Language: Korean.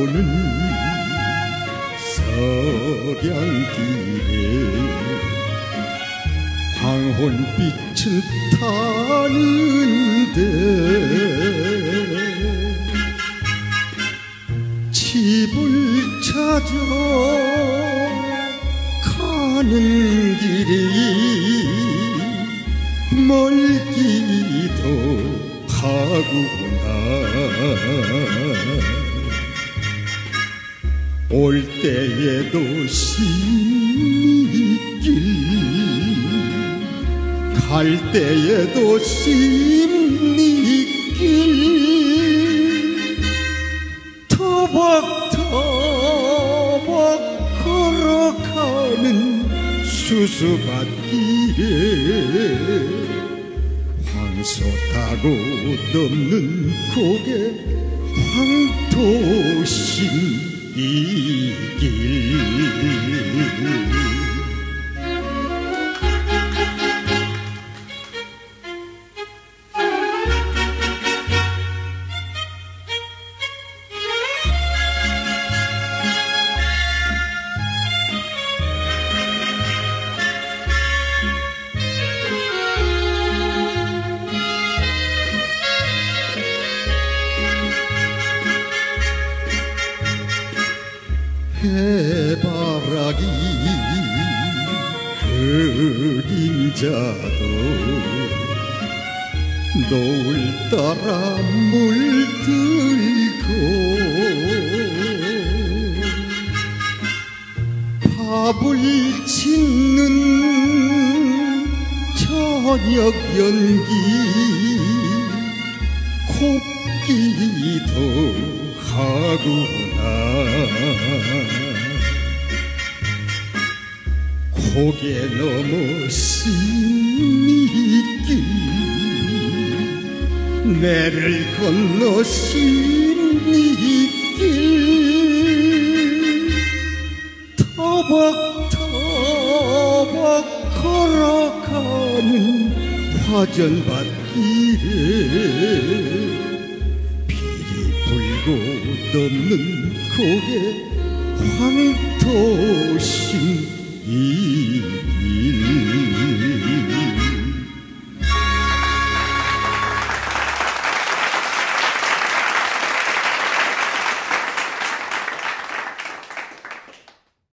오는 석양길에 황혼빛을 타는데 집을 찾아 가는 길이 멀기도 하구나. 올 때에도 심리길. 갈 때에도 심리길. 터벅터벅 걸어가는 수수밭길에 황소 타고 넘는 고개 황토신 이 길 해바라기 그림자도. 노을 따라 물들고 밥을 짓는 저녁 연기 곱기도 하구나. 고개 넘어 신이길 내를 건너 신이길 터벅터벅 걸어가는 화전밭길에 넘는 고개 황토신 이